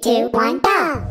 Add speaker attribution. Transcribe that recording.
Speaker 1: two, one, go!